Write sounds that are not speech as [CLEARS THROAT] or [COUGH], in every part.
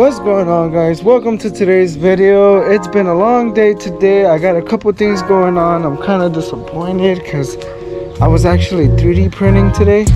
What's going on guys? Welcome to today's video. It's been a long day today. I got a couple things going on. I'm kind of disappointed because I was actually 3D printing today.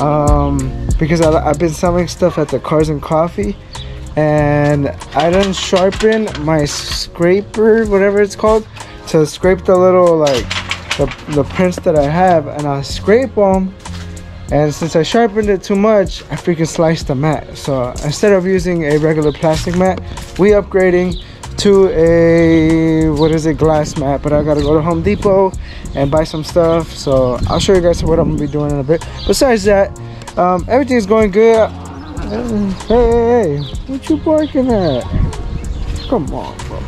Um, because I, have been selling stuff at the Cars and Coffee. And I didn't sharpen my scraper, whatever it's called, to scrape the little like the, the prints that I have. And I scrape them and since I sharpened it too much I freaking sliced the mat. So instead of using a regular plastic mat we upgrading to a what is it glass mat. But I gotta go to Home Depot and buy some stuff. So I'll show you guys what I'm gonna be doing in a bit. Besides that um, everything's going good. Hey, hey, what you barking at? Come on bro.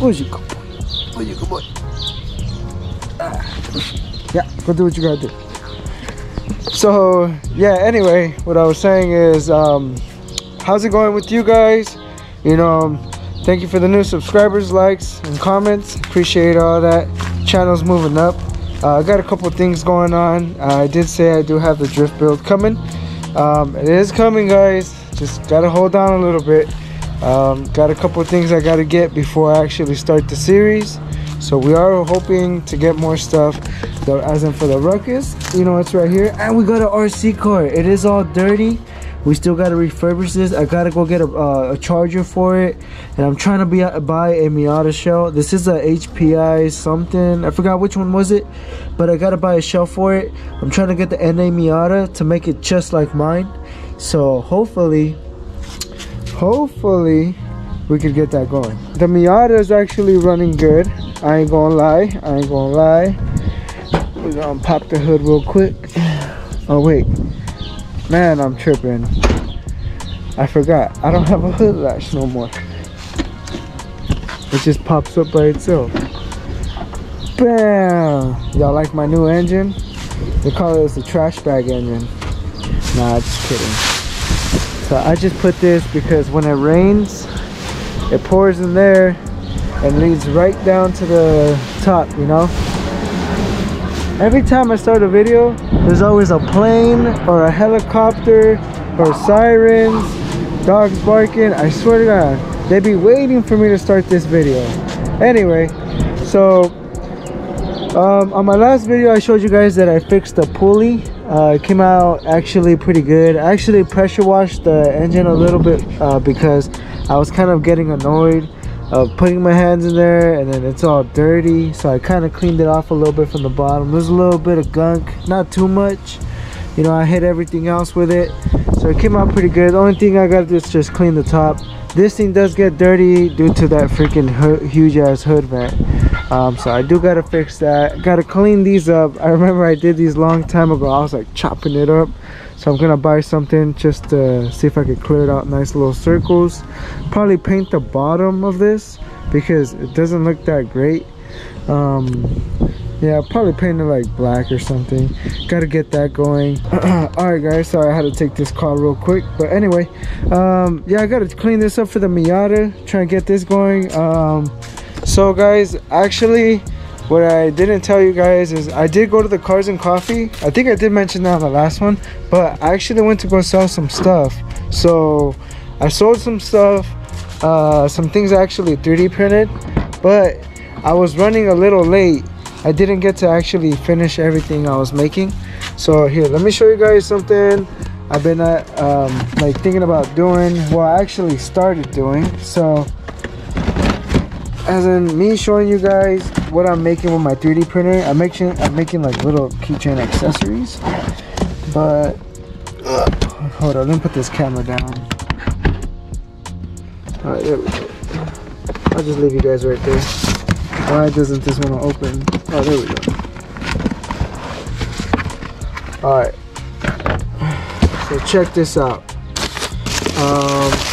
Where's your where's your good boy? Ah. yeah go do what you gotta do so yeah anyway what i was saying is um how's it going with you guys? You know thank you for the new subscribers likes and comments. Appreciate all that. Channel's moving up. Uh, i got a couple things going on. Uh, i did say i do have the drift build coming. Um, it is coming guys. Just gotta hold on a little bit. Um, got a couple things i gotta get before i actually start the series so we are hoping to get more stuff the, as in for the ruckus. You know it's right here. And we got an rc car it is all dirty. We still got to refurbish this. I gotta go get a, uh, a charger for it. And i'm trying to be, uh, buy a miata shell. This is a hpi something. I forgot which one was it but i gotta buy a shell for it. I'm trying to get the na miata to make it just like mine. So hopefully hopefully we could get that going. The miata is actually running good. I ain't gonna lie i ain't gonna lie. We're gonna pop the hood real quick. Oh wait. Man i'm tripping. I forgot. I don't have a hood latch no more. It just pops up by itself. Bam! Y'all like my new engine? They call it the trash bag engine. Nah just kidding. So i just put this because when it rains it pours in there and leads right down to the top you know? Every time I start a video there's always a plane or a helicopter or sirens dogs barking. I swear to god they'd be waiting for me to start this video. Anyway so um, on my last video I showed you guys that I fixed the pulley. Uh, it came out actually pretty good. I actually pressure washed the engine a little bit uh, because I was kind of getting annoyed of putting my hands in there and then it's all dirty so I kind of cleaned it off a little bit from the bottom. There's a little bit of gunk not too much. You know I hit everything else with it so it came out pretty good. The only thing I gotta do is just clean the top. This thing does get dirty due to that freaking huge ass hood vent um, so I do gotta fix that. Gotta clean these up. I remember I did these long time ago. I was like chopping it up so I'm gonna buy something just to see if I can clear it out nice little circles. Probably paint the bottom of this because it doesn't look that great. Um, yeah probably paint it like black or something. Gotta get that going. [CLEARS THROAT] All right guys sorry i had to take this call real quick. But anyway um, yeah i gotta clean this up for the miata try and get this going. Um, so guys actually what I didn't tell you guys is I did go to the Cars and Coffee. I think I did mention that on the last one, but I actually went to go sell some stuff. So I sold some stuff, uh, some things actually 3D printed, but I was running a little late. I didn't get to actually finish everything I was making. So here, let me show you guys something I've been uh, um, like thinking about doing. Well, I actually started doing. So as in me showing you guys what I'm making with my 3D printer. I'm making I'm making like little keychain accessories. But uh, hold on, let me put this camera down. Alright, there we go. I'll just leave you guys right there. Why doesn't this one open? Oh, there we go. Alright. So check this out. Um,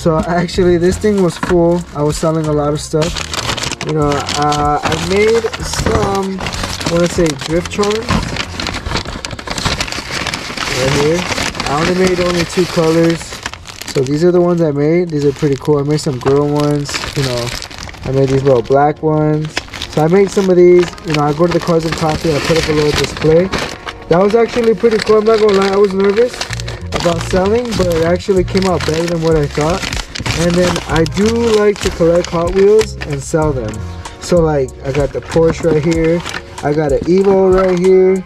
so actually this thing was full i was selling a lot of stuff you know uh, i made some i want to say drift charms. Right here. I only made only two colors. So these are the ones i made. These are pretty cool. I made some girl ones you know. I made these little black ones. So i made some of these. You know i go to the cars and coffee and i put up a little display. That was actually pretty cool. I'm not gonna lie. I was nervous about selling but it actually came out better than what i thought and then I do like to collect Hot Wheels and sell them. So like I got the Porsche right here, I got an Evo right here,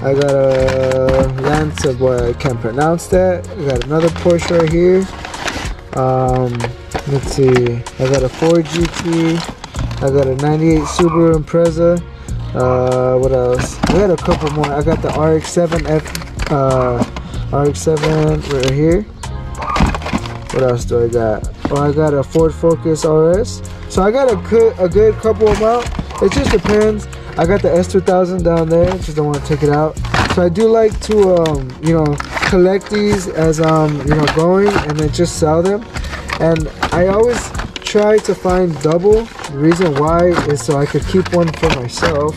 I got a Lance of what I can't pronounce that. I got another Porsche right here. Um, let's see, I got a Ford GT, I got a 98 Subaru Impreza. Uh, what else? I got a couple more. I got the RX-7 F, uh, RX-7 right here. What else do I got? Oh, I got a Ford Focus RS. So I got a good, a good couple amount. It just depends. I got the S2000 down there. Just don't want to take it out. So I do like to, um, you know, collect these as I'm, you know, going and then just sell them. And I always try to find double. The reason why is so I could keep one for myself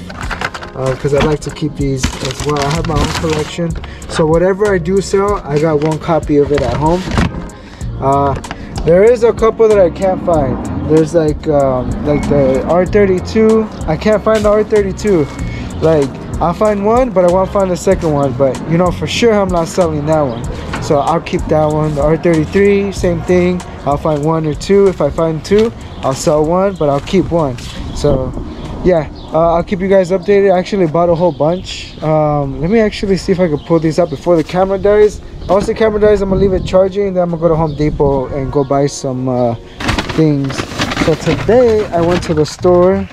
because uh, I like to keep these as well. I have my own collection. So whatever I do sell, I got one copy of it at home. Uh, there is a couple that I can't find. There's like um, like the R32. I can't find the R32. Like I'll find one, but I won't find the second one. But you know for sure I'm not selling that one. So I'll keep that one. The R33, same thing. I'll find one or two. If I find two, I'll sell one, but I'll keep one. So yeah, uh, I'll keep you guys updated. I actually bought a whole bunch. Um, let me actually see if I can pull these up before the camera dies. Once the camera dies, I'm gonna leave it charging. Then I'm gonna go to Home Depot and go buy some uh, things. So today I went to the store,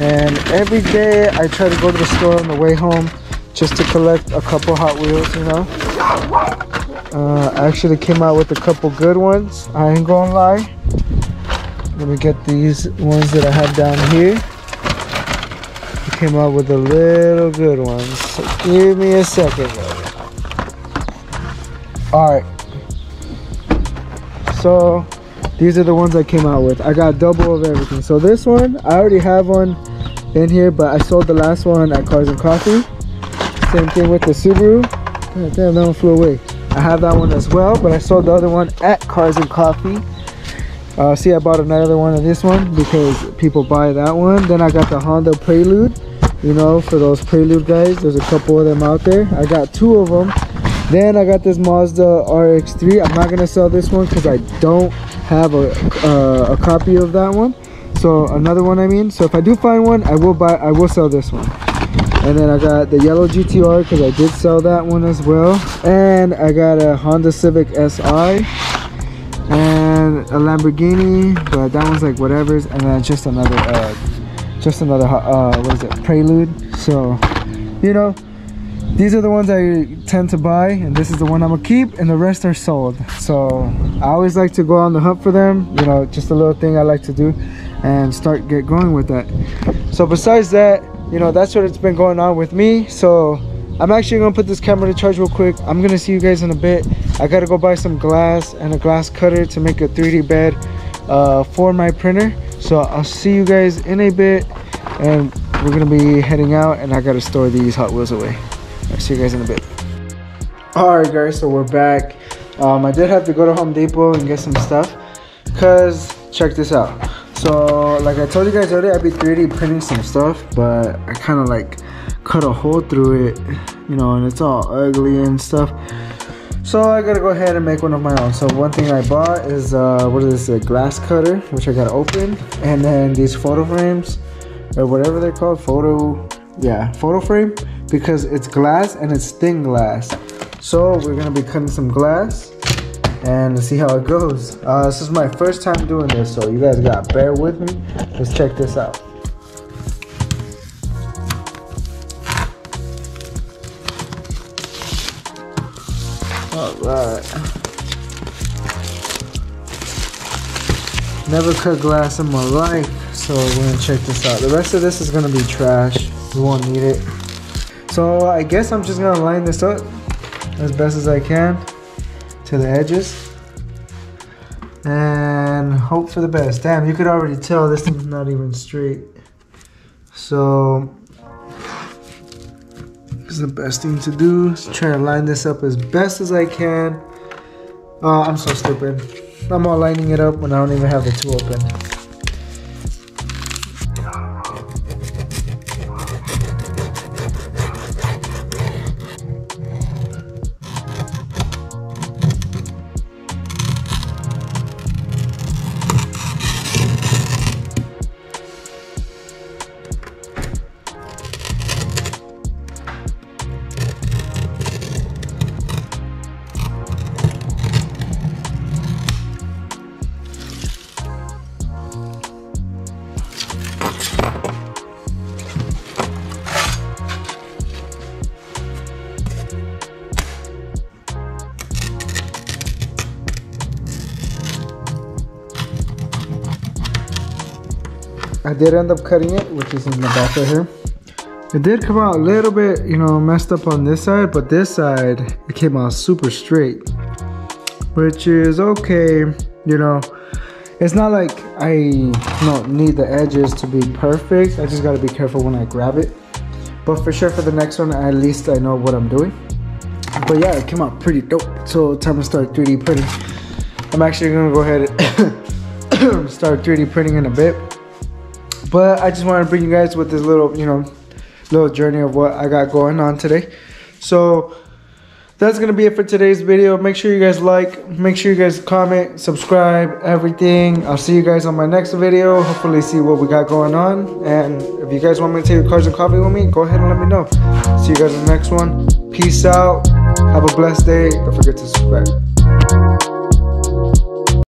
and every day I try to go to the store on the way home just to collect a couple Hot Wheels. You know, uh, I actually came out with a couple good ones. I ain't gonna lie. Let me get these ones that I have down here. Came out with a little good ones. So give me a second. Alright. So these are the ones I came out with. I got double of everything. So this one, I already have one in here, but I sold the last one at Cars and Coffee. Same thing with the Subaru. God damn, that one flew away. I have that one as well, but I sold the other one at Cars and Coffee. Uh, see, I bought another one of this one because people buy that one. Then I got the Honda Prelude, you know, for those Prelude guys. There's a couple of them out there. I got two of them. Then I got this Mazda RX-3. I'm not gonna sell this one because I don't have a uh, a copy of that one. So another one, I mean. So if I do find one, I will buy. I will sell this one. And then I got the yellow GTR because I did sell that one as well. And I got a Honda Civic SI and a Lamborghini, but that one's like whatever's. And then just another, uh, just another, uh, what is it, Prelude. So, you know, these are the ones I tend to buy and this is the one I'm gonna keep and the rest are sold. So I always like to go on the hunt for them you know just a little thing I like to do and start get going with that. So besides that you know that's what it's been going on with me. So I'm actually gonna put this camera to charge real quick. I'm gonna see you guys in a bit. I gotta go buy some glass and a glass cutter to make a 3d bed uh, for my printer so I'll see you guys in a bit and we're gonna be heading out and I gotta store these Hot Wheels away I'll see you guys in a bit. Alright guys, so we're back. Um, I did have to go to Home Depot and get some stuff. Cause, check this out. So, like I told you guys earlier, I'd be 3D printing some stuff. But I kind of like cut a hole through it. You know, and it's all ugly and stuff. So I gotta go ahead and make one of my own. So one thing I bought is, uh, what is this, a glass cutter, which I gotta open. And then these photo frames, or whatever they're called, photo, yeah, photo frame because it's glass and it's thin glass. So we're gonna be cutting some glass and see how it goes. Uh, this is my first time doing this, so you guys gotta bear with me. Let's check this out. Alright. Never cut glass in my life, so we're gonna check this out. The rest of this is gonna be trash. We won't need it. So I guess I'm just gonna line this up as best as I can to the edges and hope for the best. Damn, you could already tell this thing's not even straight. So is the best thing to do is try to line this up as best as I can. Oh, I'm so stupid. I'm all lining it up when I don't even have the tool open. I did end up cutting it, which is in the back right here. It did come out a little bit, you know, messed up on this side, but this side, it came out super straight, which is okay, you know. It's not like I know, need the edges to be perfect. I just gotta be careful when I grab it. But for sure for the next one, at least I know what I'm doing. But yeah, it came out pretty dope. So time to start 3D printing. I'm actually gonna go ahead and [COUGHS] start 3D printing in a bit. But I just wanted to bring you guys with this little, you know, little journey of what I got going on today. So that's gonna be it for today's video. Make sure you guys like, make sure you guys comment, subscribe, everything. I'll see you guys on my next video. Hopefully see what we got going on. And if you guys want me to take your cars and coffee with me, go ahead and let me know. See you guys in the next one. Peace out. Have a blessed day. Don't forget to subscribe.